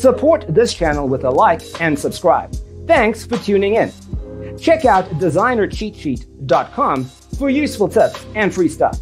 Support this channel with a like and subscribe. Thanks for tuning in. Check out designercheatsheet.com for useful tips and free stuff.